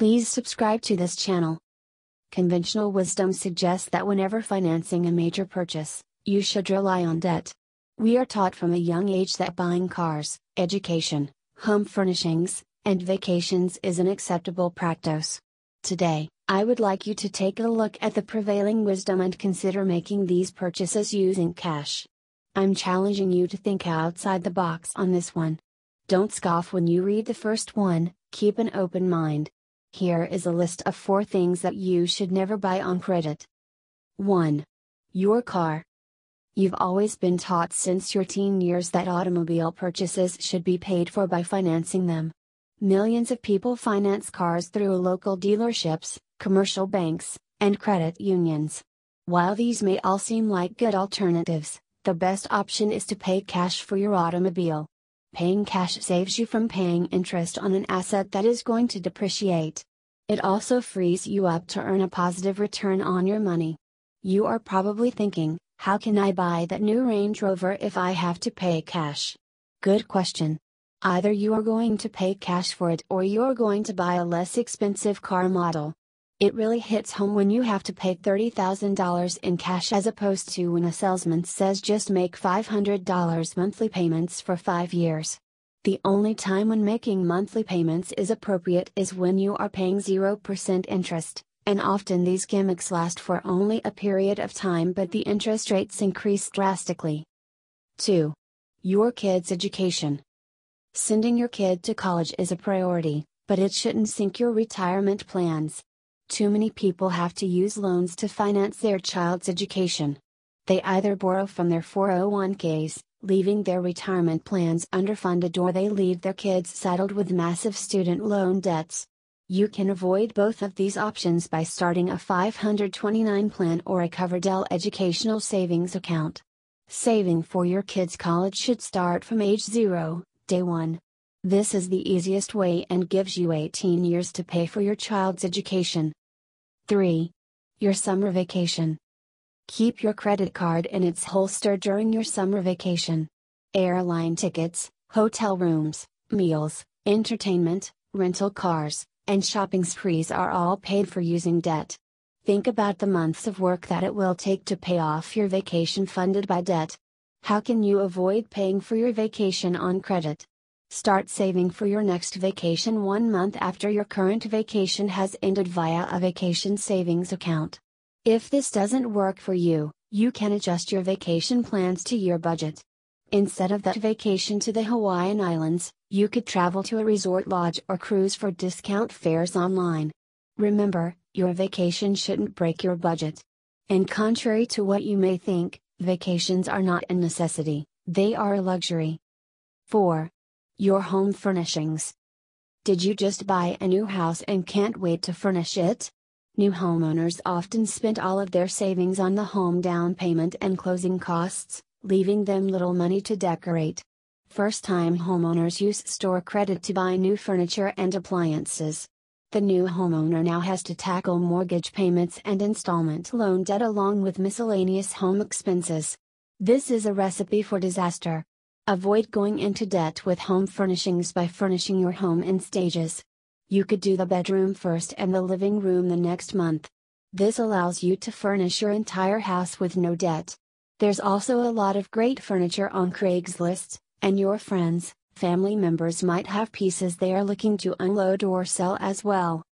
Please subscribe to this channel. Conventional wisdom suggests that whenever financing a major purchase, you should rely on debt. We are taught from a young age that buying cars, education, home furnishings, and vacations is an acceptable practice. Today, I would like you to take a look at the prevailing wisdom and consider making these purchases using cash. I'm challenging you to think outside the box on this one. Don't scoff when you read the first one, keep an open mind. Here is a list of 4 things that you should never buy on credit. 1. Your car. You've always been taught since your teen years that automobile purchases should be paid for by financing them. Millions of people finance cars through local dealerships, commercial banks, and credit unions. While these may all seem like good alternatives, the best option is to pay cash for your automobile. Paying cash saves you from paying interest on an asset that is going to depreciate. It also frees you up to earn a positive return on your money. You are probably thinking, how can I buy that new Range Rover if I have to pay cash? Good question. Either you are going to pay cash for it or you are going to buy a less expensive car model. It really hits home when you have to pay $30,000 in cash as opposed to when a salesman says just make $500 monthly payments for 5 years. The only time when making monthly payments is appropriate is when you are paying 0% interest, and often these gimmicks last for only a period of time but the interest rates increase drastically. 2. Your kid's education. Sending your kid to college is a priority, but it shouldn't sink your retirement plans. Too many people have to use loans to finance their child's education. They either borrow from their 401ks, leaving their retirement plans underfunded, or they leave their kids saddled with massive student loan debts. You can avoid both of these options by starting a 529 plan or a Coverdell educational savings account. Saving for your kids' college should start from age 0, day 1. This is the easiest way and gives you 18 years to pay for your child's education. 3. Your summer vacation. Keep your credit card in its holster during your summer vacation. Airline tickets, hotel rooms, meals, entertainment, rental cars, and shopping sprees are all paid for using debt. Think about the months of work that it will take to pay off your vacation funded by debt. How can you avoid paying for your vacation on credit? Start saving for your next vacation one month after your current vacation has ended via a vacation savings account. If this doesn't work for you, you can adjust your vacation plans to your budget. Instead of that vacation to the Hawaiian Islands, you could travel to a resort lodge or cruise for discount fares online. Remember, your vacation shouldn't break your budget. And contrary to what you may think, vacations are not a necessity, they are a luxury. 4. Your home furnishings. Did you just buy a new house and can't wait to furnish it? New homeowners often spend all of their savings on the home down payment and closing costs, leaving them little money to decorate. First time homeowners use store credit to buy new furniture and appliances. The new homeowner now has to tackle mortgage payments and installment loan debt along with miscellaneous home expenses. This is a recipe for disaster. Avoid going into debt with home furnishings by furnishing your home in stages. You could do the bedroom first and the living room the next month. This allows you to furnish your entire house with no debt. There's also a lot of great furniture on Craigslist, and your friends, family members might have pieces they are looking to unload or sell as well.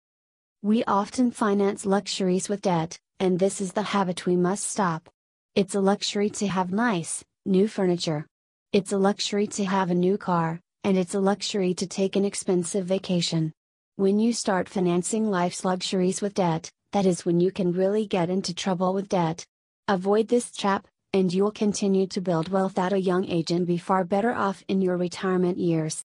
We often finance luxuries with debt, and this is the habit we must stop. It's a luxury to have nice, new furniture. It's a luxury to have a new car, and it's a luxury to take an expensive vacation. When you start financing life's luxuries with debt, that is when you can really get into trouble with debt. Avoid this trap, and you'll continue to build wealth at a young age and be far better off in your retirement years.